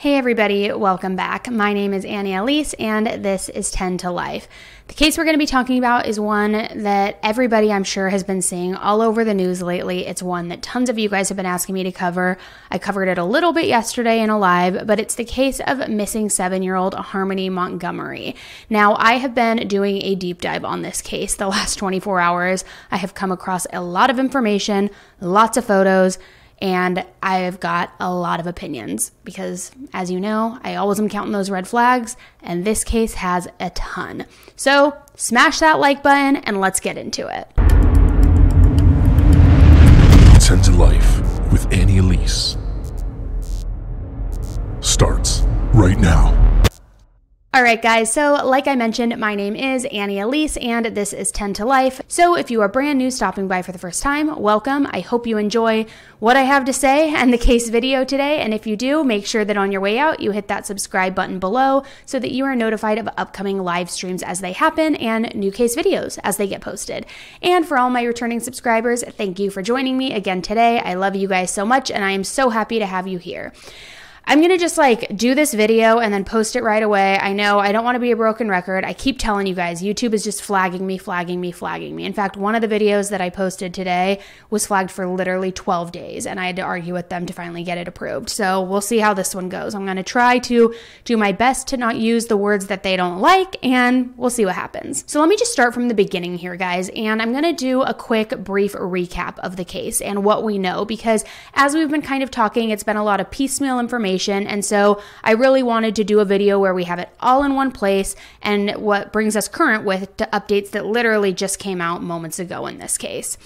Hey everybody, welcome back. My name is Annie Elise and this is 10 to Life. The case we're going to be talking about is one that everybody I'm sure has been seeing all over the news lately. It's one that tons of you guys have been asking me to cover. I covered it a little bit yesterday in a live, but it's the case of missing seven year old Harmony Montgomery. Now, I have been doing a deep dive on this case the last 24 hours. I have come across a lot of information, lots of photos and I've got a lot of opinions because, as you know, I always am counting those red flags, and this case has a ton. So, smash that like button and let's get into it. 10 to Life with Annie Elise starts right now. All right, guys. So, like I mentioned, my name is Annie Elise, and this is 10 to Life. So, if you are brand new stopping by for the first time, welcome. I hope you enjoy what I have to say and the case video today. And if you do, make sure that on your way out, you hit that subscribe button below so that you are notified of upcoming live streams as they happen and new case videos as they get posted. And for all my returning subscribers, thank you for joining me again today. I love you guys so much, and I am so happy to have you here. I'm going to just like do this video and then post it right away. I know I don't want to be a broken record. I keep telling you guys, YouTube is just flagging me, flagging me, flagging me. In fact, one of the videos that I posted today was flagged for literally 12 days and I had to argue with them to finally get it approved. So we'll see how this one goes. I'm going to try to do my best to not use the words that they don't like and we'll see what happens. So let me just start from the beginning here, guys. And I'm going to do a quick, brief recap of the case and what we know because as we've been kind of talking, it's been a lot of piecemeal information And so I really wanted to do a video where we have it all in one place and what brings us current with updates that literally just came out moments ago in this case.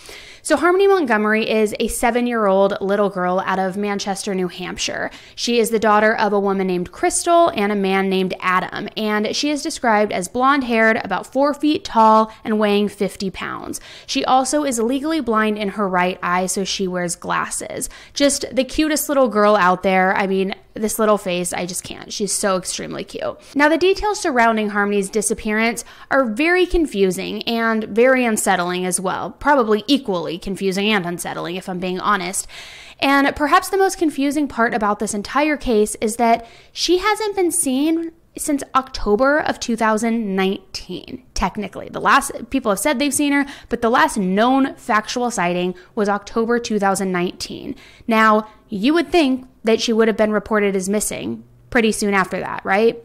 So, Harmony Montgomery is a seven year old little girl out of Manchester, New Hampshire. She is the daughter of a woman named Crystal and a man named Adam, and she is described as blonde haired, about four feet tall, and weighing 50 pounds. She also is legally blind in her right eye, so she wears glasses. Just the cutest little girl out there. I mean, this little face, I just can't. She's so extremely cute. Now, the details surrounding Harmony's disappearance are very confusing and very unsettling as well. Probably equally confusing and unsettling, if I'm being honest. And perhaps the most confusing part about this entire case is that she hasn't been seen since October of 2019, technically. The last people have said they've seen her, but the last known factual sighting was October 2019. Now, you would think that she would have been reported as missing pretty soon after that, right?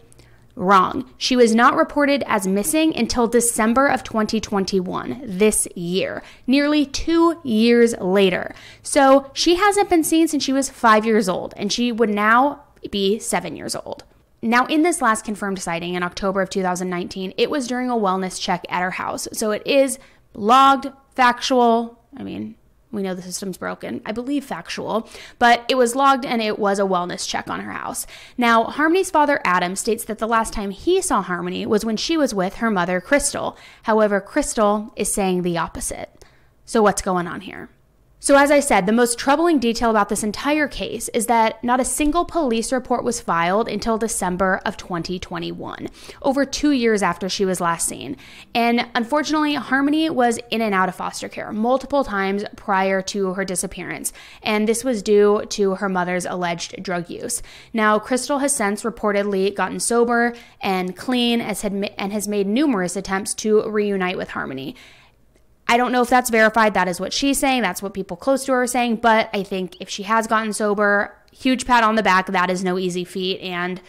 Wrong. She was not reported as missing until December of 2021, this year, nearly two years later. So she hasn't been seen since she was five years old, and she would now be seven years old. Now, in this last confirmed sighting in October of 2019, it was during a wellness check at her house. So it is logged, factual. I mean, we know the system's broken. I believe factual, but it was logged and it was a wellness check on her house. Now, Harmony's father, Adam, states that the last time he saw Harmony was when she was with her mother, Crystal. However, Crystal is saying the opposite. So, what's going on here? So, as I said, the most troubling detail about this entire case is that not a single police report was filed until December of 2021, over two years after she was last seen. And unfortunately, Harmony was in and out of foster care multiple times prior to her disappearance, and this was due to her mother's alleged drug use. Now, Crystal has since reportedly gotten sober and clean as had, and has made numerous attempts to reunite with Harmony. I don't know if that's verified. That is what she's saying. That's what people close to her are saying. But I think if she has gotten sober, huge pat on the back. That is no easy feat. And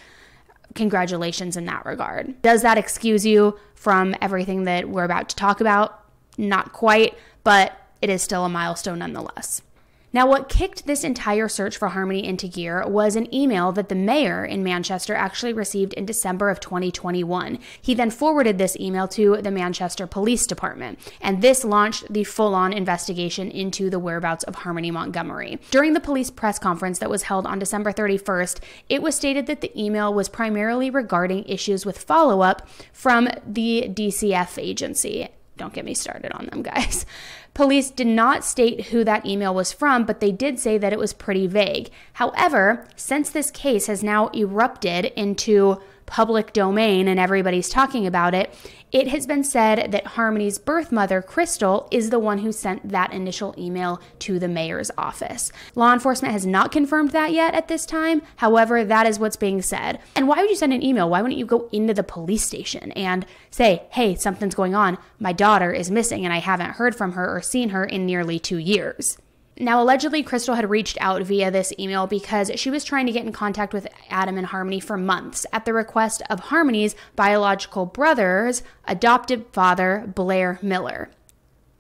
congratulations in that regard. Does that excuse you from everything that we're about to talk about? Not quite, but it is still a milestone nonetheless. Now, what kicked this entire search for Harmony into gear was an email that the mayor in Manchester actually received in December of 2021. He then forwarded this email to the Manchester Police Department, and this launched the full on investigation into the whereabouts of Harmony Montgomery. During the police press conference that was held on December 31st, it was stated that the email was primarily regarding issues with follow up from the DCF agency. Don't get me started on them, guys. Police did not state who that email was from, but they did say that it was pretty vague. However, since this case has now erupted into public domain and everybody's talking about it, it has been said that Harmony's birth mother, Crystal, is the one who sent that initial email to the mayor's office. Law enforcement has not confirmed that yet at this time. However, that is what's being said. And why would you send an email? Why wouldn't you go into the police station and say, hey, something's going on. My daughter is missing and I haven't heard from her or seen her in nearly two years? Now, allegedly, Crystal had reached out via this email because she was trying to get in contact with Adam and Harmony for months at the request of Harmony's biological brother's adopted father, Blair Miller.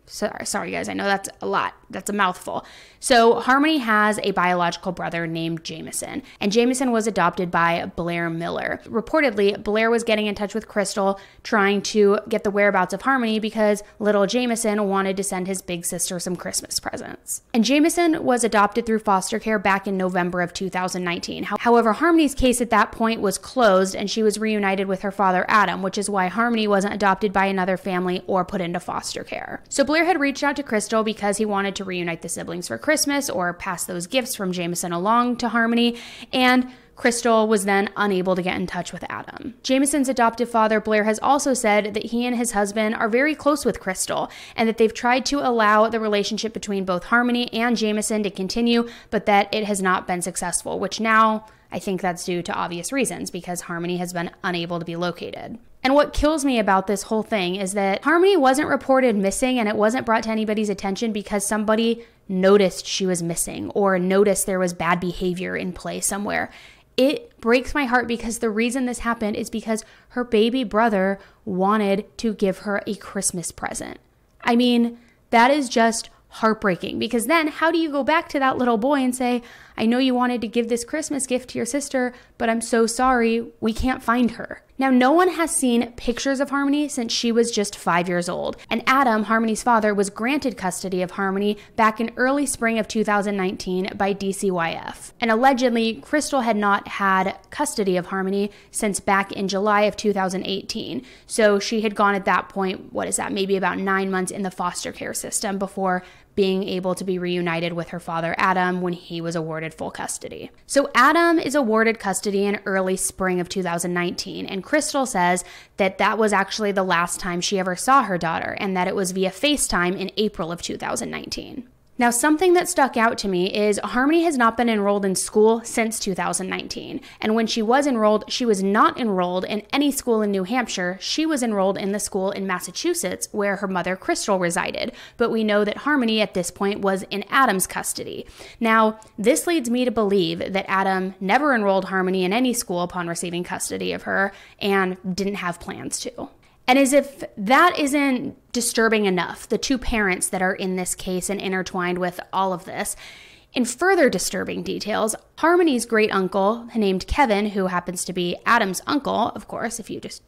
Sorry, sorry, guys, I know that's a lot. That's a mouthful. So, Harmony has a biological brother named Jameson, and Jameson was adopted by Blair Miller. Reportedly, Blair was getting in touch with Crystal, trying to get the whereabouts of Harmony because little Jameson wanted to send his big sister some Christmas presents. And Jameson was adopted through foster care back in November of 2019. However, Harmony's case at that point was closed, and she was reunited with her father, Adam, which is why Harmony wasn't adopted by another family or put into foster care. So, Blair had reached out to Crystal because he wanted to reunite the siblings for Christmas or pass those gifts from Jameson along to Harmony, and Crystal was then unable to get in touch with Adam. Jameson's adoptive father, Blair, has also said that he and his husband are very close with Crystal and that they've tried to allow the relationship between both Harmony and Jameson to continue, but that it has not been successful, which now I think that's due to obvious reasons because Harmony has been unable to be located. And what kills me about this whole thing is that Harmony wasn't reported missing and it wasn't brought to anybody's attention because somebody noticed she was missing or noticed there was bad behavior in play somewhere. It breaks my heart because the reason this happened is because her baby brother wanted to give her a Christmas present. I mean, that is just heartbreaking because then how do you go back to that little boy and say, I know you wanted to give this Christmas gift to your sister, but I'm so sorry, we can't find her. Now, no one has seen pictures of Harmony since she was just five years old, and Adam, Harmony's father, was granted custody of Harmony back in early spring of 2019 by DCYF. And allegedly, Crystal had not had custody of Harmony since back in July of 2018. So she had gone at that point, what is that, maybe about nine months in the foster care system before being able to be reunited with her father Adam when he was awarded full custody. So Adam is awarded custody in early spring of 2019 and Crystal says that that was actually the last time she ever saw her daughter and that it was via FaceTime in April of 2019. Now, something that stuck out to me is Harmony has not been enrolled in school since 2019. And when she was enrolled, she was not enrolled in any school in New Hampshire. She was enrolled in the school in Massachusetts where her mother, Crystal, resided. But we know that Harmony at this point was in Adam's custody. Now, this leads me to believe that Adam never enrolled Harmony in any school upon receiving custody of her and didn't have plans to. And as if that isn't disturbing enough, the two parents that are in this case and intertwined with all of this, in further disturbing details, Harmony's great uncle, named Kevin, who happens to be Adam's uncle, of course, if you just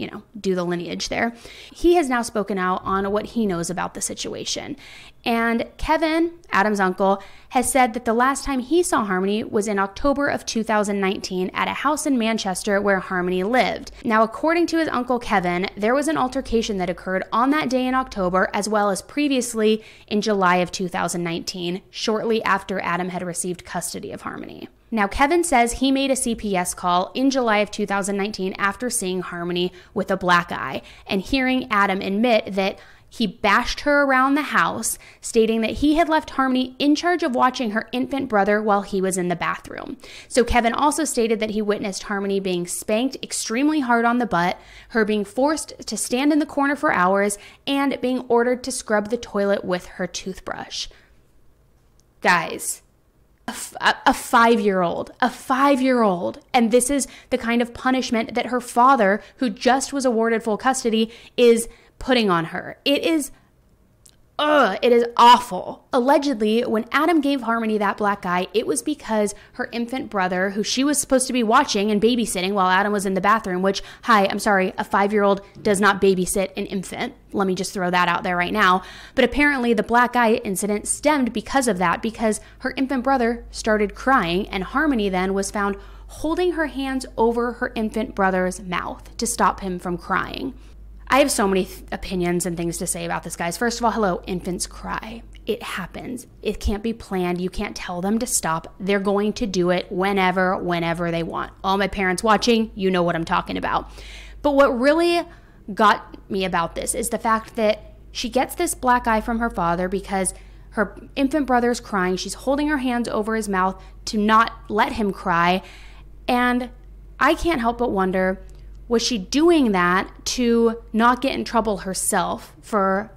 you know, do the lineage there. He has now spoken out on what he knows about the situation. And Kevin, Adam's uncle, has said that the last time he saw Harmony was in October of 2019 at a house in Manchester where Harmony lived. Now, according to his uncle Kevin, there was an altercation that occurred on that day in October as well as previously in July of 2019, shortly after Adam had received custody of Harmony. Now, Kevin says he made a CPS call in July of 2019 after seeing Harmony with a black eye and hearing Adam admit that he bashed her around the house, stating that he had left Harmony in charge of watching her infant brother while he was in the bathroom. So, Kevin also stated that he witnessed Harmony being spanked extremely hard on the butt, her being forced to stand in the corner for hours, and being ordered to scrub the toilet with her toothbrush. Guys, a, five year old, a five year old. And this is the kind of punishment that her father, who just was awarded full custody, is putting on her. It is Ugh, it is awful. Allegedly, when Adam gave Harmony that black eye, it was because her infant brother, who she was supposed to be watching and babysitting while Adam was in the bathroom, which, hi, I'm sorry, a five year old does not babysit an infant. Let me just throw that out there right now. But apparently, the black eye incident stemmed because of that, because her infant brother started crying, and Harmony then was found holding her hands over her infant brother's mouth to stop him from crying. I have so many th- opinions and things to say about this, guys. First of all, hello, infants cry. it happens. It can't be planned. You can't tell them to stop. They're going to do it whenever, whenever they want. All my parents watching, you know what I'm talking about. But what really got me about this is the fact that she gets this black eye from her father because her infant brother is crying. She's holding her hands over his mouth to not let him cry. And I can't help but wonder was she doing that to not get in trouble herself for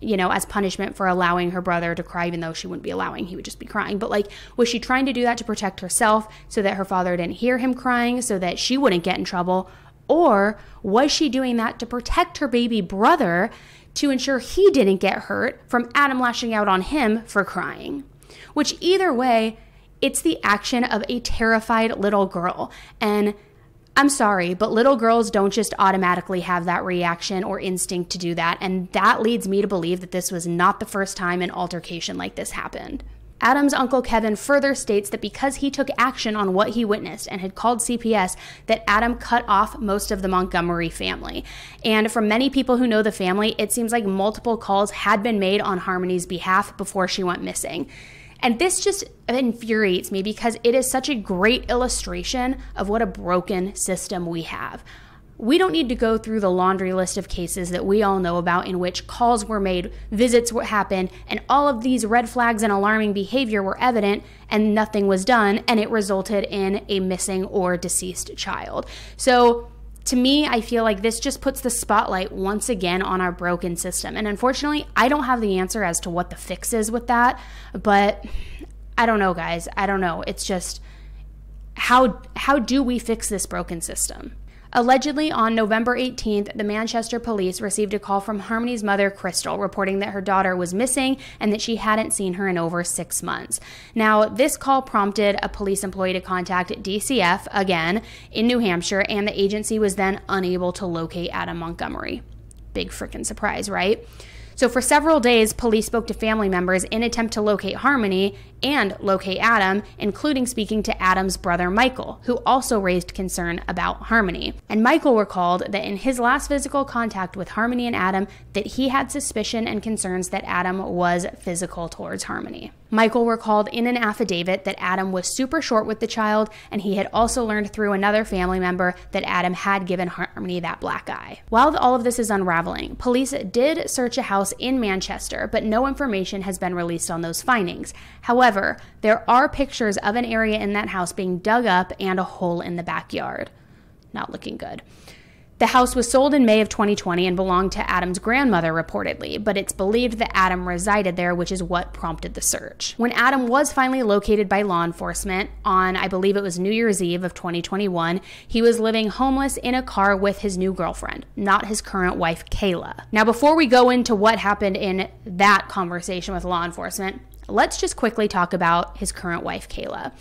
you know, as punishment for allowing her brother to cry, even though she wouldn't be allowing, he would just be crying. But like, was she trying to do that to protect herself so that her father didn't hear him crying, so that she wouldn't get in trouble? Or was she doing that to protect her baby brother to ensure he didn't get hurt from Adam lashing out on him for crying? Which, either way, it's the action of a terrified little girl. And I'm sorry, but little girls don't just automatically have that reaction or instinct to do that. And that leads me to believe that this was not the first time an altercation like this happened. Adam's uncle Kevin further states that because he took action on what he witnessed and had called CPS, that Adam cut off most of the Montgomery family. And for many people who know the family, it seems like multiple calls had been made on Harmony's behalf before she went missing. And this just infuriates me because it is such a great illustration of what a broken system we have. We don't need to go through the laundry list of cases that we all know about in which calls were made, visits were happened, and all of these red flags and alarming behavior were evident and nothing was done and it resulted in a missing or deceased child. So to me, I feel like this just puts the spotlight once again on our broken system. And unfortunately, I don't have the answer as to what the fix is with that, but I don't know, guys. I don't know. It's just how how do we fix this broken system? Allegedly, on November 18th, the Manchester police received a call from Harmony's mother, Crystal, reporting that her daughter was missing and that she hadn't seen her in over six months. Now, this call prompted a police employee to contact DCF again in New Hampshire, and the agency was then unable to locate Adam Montgomery. Big freaking surprise, right? So, for several days, police spoke to family members in attempt to locate Harmony and locate Adam, including speaking to Adam's brother Michael, who also raised concern about Harmony. And Michael recalled that in his last physical contact with Harmony and Adam that he had suspicion and concerns that Adam was physical towards Harmony. Michael recalled in an affidavit that Adam was super short with the child, and he had also learned through another family member that Adam had given Harmony that black eye. While all of this is unraveling, police did search a house in Manchester, but no information has been released on those findings. However, there are pictures of an area in that house being dug up and a hole in the backyard. Not looking good. The house was sold in May of 2020 and belonged to Adam's grandmother, reportedly, but it's believed that Adam resided there, which is what prompted the search. When Adam was finally located by law enforcement on, I believe it was New Year's Eve of 2021, he was living homeless in a car with his new girlfriend, not his current wife, Kayla. Now, before we go into what happened in that conversation with law enforcement, let's just quickly talk about his current wife, Kayla.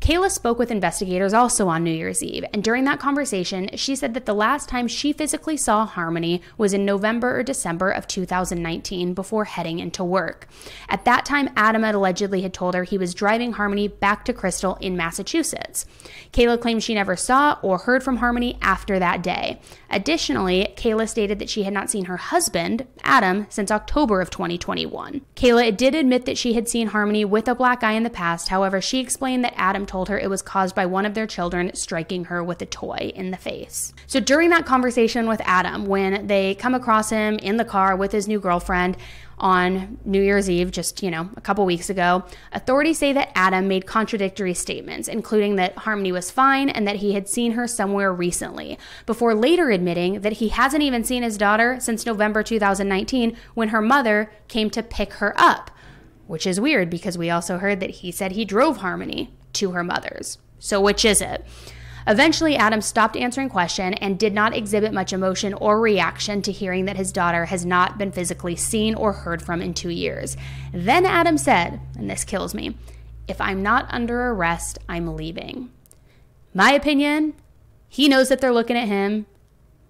Kayla spoke with investigators also on New Year's Eve, and during that conversation, she said that the last time she physically saw Harmony was in November or December of 2019 before heading into work. At that time, Adam had allegedly had told her he was driving Harmony back to Crystal in Massachusetts. Kayla claimed she never saw or heard from Harmony after that day. Additionally, Kayla stated that she had not seen her husband, Adam, since October of 2021. Kayla did admit that she had seen Harmony with a black eye in the past, however, she explained that Adam told her it was caused by one of their children striking her with a toy in the face. So during that conversation with Adam, when they come across him in the car with his new girlfriend, on New Year's Eve, just, you know, a couple weeks ago, authorities say that Adam made contradictory statements, including that Harmony was fine and that he had seen her somewhere recently, before later admitting that he hasn't even seen his daughter since November 2019 when her mother came to pick her up. Which is weird because we also heard that he said he drove Harmony to her mother's. So, which is it? Eventually, Adam stopped answering question and did not exhibit much emotion or reaction to hearing that his daughter has not been physically seen or heard from in two years. Then Adam said, and this kills me, if I'm not under arrest, I'm leaving. My opinion, he knows that they're looking at him.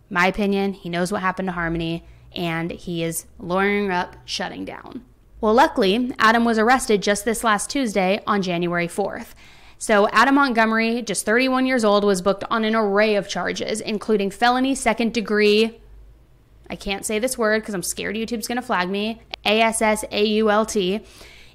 My opinion, he knows what happened to Harmony, and he is lawyering up, shutting down. Well, luckily, Adam was arrested just this last Tuesday on January 4th. So, Adam Montgomery, just 31 years old, was booked on an array of charges, including felony second degree I can't say this word because I'm scared YouTube's going to flag me. A S S A U L T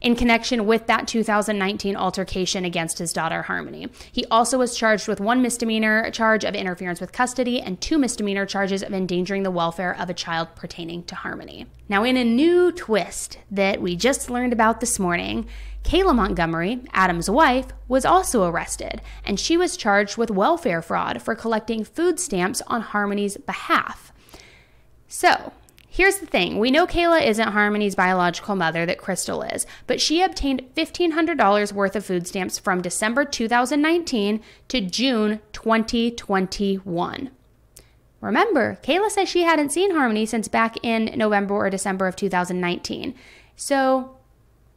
in connection with that 2019 altercation against his daughter Harmony. He also was charged with one misdemeanor charge of interference with custody and two misdemeanor charges of endangering the welfare of a child pertaining to Harmony. Now, in a new twist that we just learned about this morning, Kayla Montgomery, Adam's wife, was also arrested, and she was charged with welfare fraud for collecting food stamps on Harmony's behalf. So, Here's the thing we know Kayla isn't Harmony's biological mother that Crystal is, but she obtained $1,500 worth of food stamps from December 2019 to June 2021. Remember, Kayla says she hadn't seen Harmony since back in November or December of 2019. So,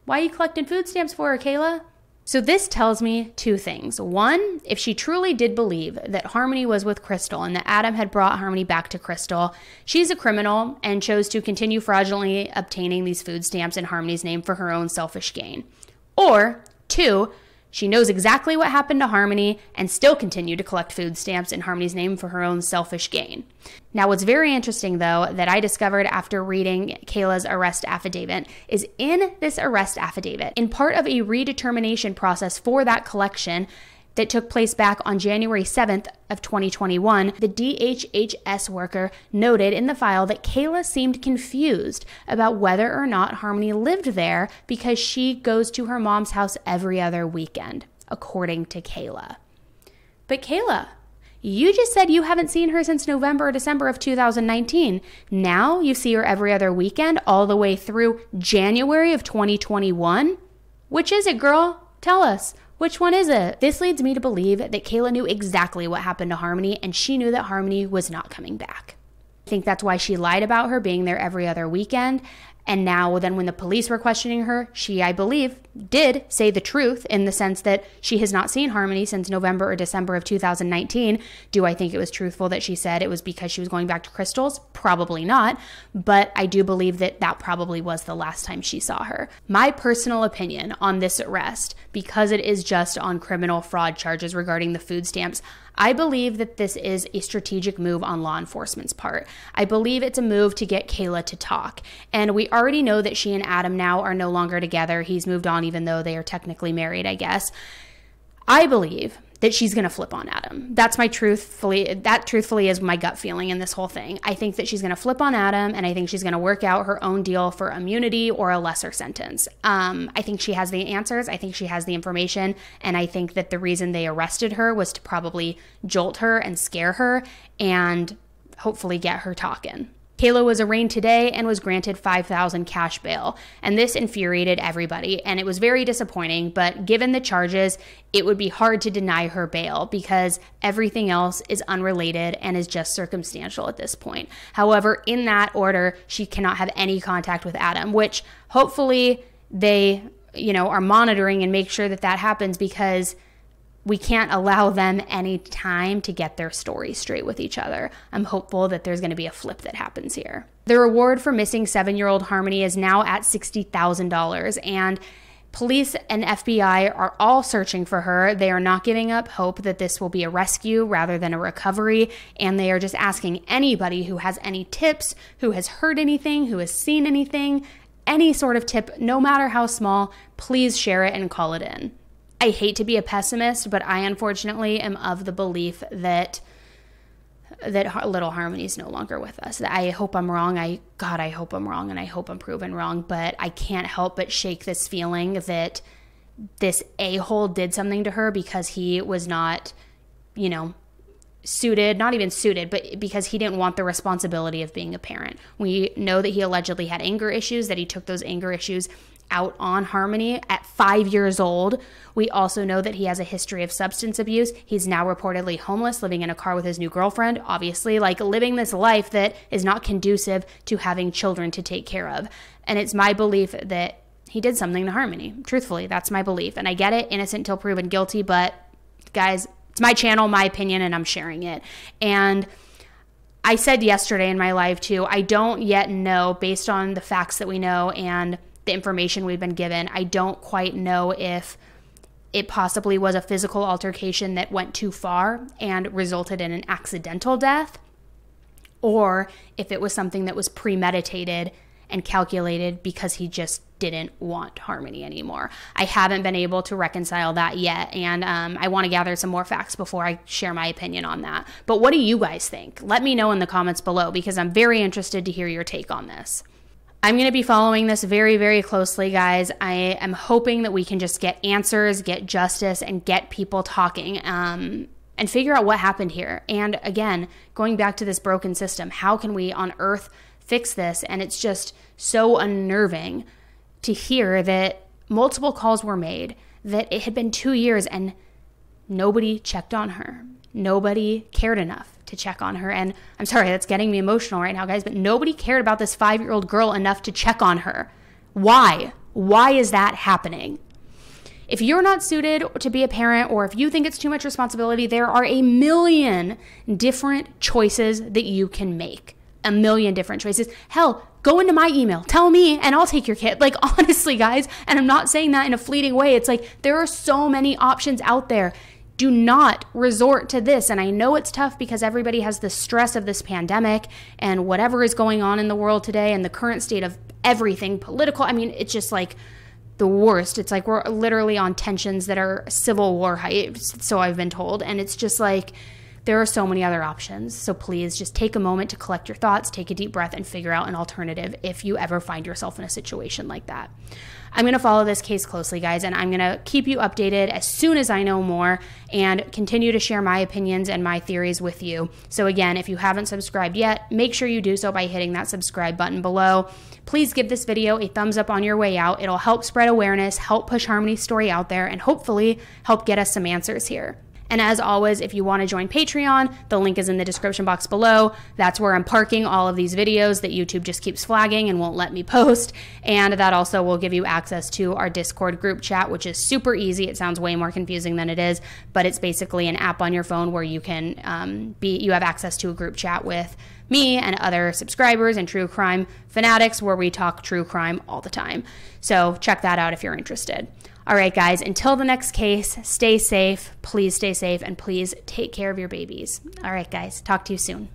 why are you collecting food stamps for her, Kayla? So, this tells me two things. One, if she truly did believe that Harmony was with Crystal and that Adam had brought Harmony back to Crystal, she's a criminal and chose to continue fraudulently obtaining these food stamps in Harmony's name for her own selfish gain. Or, two, she knows exactly what happened to Harmony and still continued to collect food stamps in Harmony's name for her own selfish gain. Now, what's very interesting, though, that I discovered after reading Kayla's arrest affidavit is in this arrest affidavit, in part of a redetermination process for that collection, that took place back on January 7th of 2021, the DHHS worker noted in the file that Kayla seemed confused about whether or not Harmony lived there because she goes to her mom's house every other weekend, according to Kayla. But Kayla, you just said you haven't seen her since November or December of 2019. Now you see her every other weekend all the way through January of 2021? Which is it, girl? Tell us. Which one is it? This leads me to believe that Kayla knew exactly what happened to Harmony and she knew that Harmony was not coming back. I think that's why she lied about her being there every other weekend. And now, then, when the police were questioning her, she, I believe, did say the truth in the sense that she has not seen Harmony since November or December of 2019. Do I think it was truthful that she said it was because she was going back to Crystals? Probably not. But I do believe that that probably was the last time she saw her. My personal opinion on this arrest, because it is just on criminal fraud charges regarding the food stamps, I believe that this is a strategic move on law enforcement's part. I believe it's a move to get Kayla to talk. And we already know that she and Adam now are no longer together. He's moved on, even though they are technically married, I guess. I believe that she's going to flip on Adam. That's my truthfully that truthfully is my gut feeling in this whole thing. I think that she's going to flip on Adam and I think she's going to work out her own deal for immunity or a lesser sentence. Um, I think she has the answers. I think she has the information and I think that the reason they arrested her was to probably jolt her and scare her and hopefully get her talking. Kayla was arraigned today and was granted 5000 cash bail, and this infuriated everybody and it was very disappointing, but given the charges, it would be hard to deny her bail because everything else is unrelated and is just circumstantial at this point. However, in that order, she cannot have any contact with Adam, which hopefully they, you know, are monitoring and make sure that that happens because we can't allow them any time to get their story straight with each other. I'm hopeful that there's going to be a flip that happens here. The reward for missing seven year old Harmony is now at $60,000, and police and FBI are all searching for her. They are not giving up hope that this will be a rescue rather than a recovery, and they are just asking anybody who has any tips, who has heard anything, who has seen anything, any sort of tip, no matter how small, please share it and call it in. I hate to be a pessimist, but I unfortunately am of the belief that that little harmony is no longer with us. That I hope I'm wrong. I God, I hope I'm wrong and I hope I'm proven wrong, but I can't help but shake this feeling that this a-hole did something to her because he was not, you know, suited, not even suited, but because he didn't want the responsibility of being a parent. We know that he allegedly had anger issues, that he took those anger issues out on Harmony at five years old. We also know that he has a history of substance abuse. He's now reportedly homeless, living in a car with his new girlfriend, obviously, like living this life that is not conducive to having children to take care of. And it's my belief that he did something to Harmony. Truthfully, that's my belief. And I get it, innocent till proven guilty, but guys, it's my channel, my opinion, and I'm sharing it. And I said yesterday in my live too, I don't yet know, based on the facts that we know and the information we've been given, I don't quite know if it possibly was a physical altercation that went too far and resulted in an accidental death, or if it was something that was premeditated and calculated because he just didn't want harmony anymore. I haven't been able to reconcile that yet, and um, I want to gather some more facts before I share my opinion on that. But what do you guys think? Let me know in the comments below because I'm very interested to hear your take on this. I'm going to be following this very, very closely, guys. I am hoping that we can just get answers, get justice, and get people talking um, and figure out what happened here. And again, going back to this broken system, how can we on earth fix this? And it's just so unnerving to hear that multiple calls were made, that it had been two years and nobody checked on her. Nobody cared enough to check on her. And I'm sorry, that's getting me emotional right now, guys, but nobody cared about this five year old girl enough to check on her. Why? Why is that happening? If you're not suited to be a parent or if you think it's too much responsibility, there are a million different choices that you can make. A million different choices. Hell, go into my email, tell me, and I'll take your kid. Like, honestly, guys, and I'm not saying that in a fleeting way. It's like there are so many options out there. Do not resort to this. And I know it's tough because everybody has the stress of this pandemic and whatever is going on in the world today and the current state of everything political. I mean, it's just like, the worst. It's like we're literally on tensions that are civil war height, so I've been told. And it's just like there are so many other options. So please just take a moment to collect your thoughts, take a deep breath, and figure out an alternative if you ever find yourself in a situation like that. I'm going to follow this case closely, guys, and I'm going to keep you updated as soon as I know more and continue to share my opinions and my theories with you. So, again, if you haven't subscribed yet, make sure you do so by hitting that subscribe button below. Please give this video a thumbs up on your way out. It'll help spread awareness, help push Harmony's story out there, and hopefully help get us some answers here. And as always, if you want to join Patreon, the link is in the description box below. That's where I'm parking all of these videos that YouTube just keeps flagging and won't let me post. And that also will give you access to our Discord group chat, which is super easy. It sounds way more confusing than it is, but it's basically an app on your phone where you can um, be, you have access to a group chat with me and other subscribers and true crime fanatics where we talk true crime all the time. So check that out if you're interested. All right, guys, until the next case, stay safe. Please stay safe and please take care of your babies. All right, guys, talk to you soon.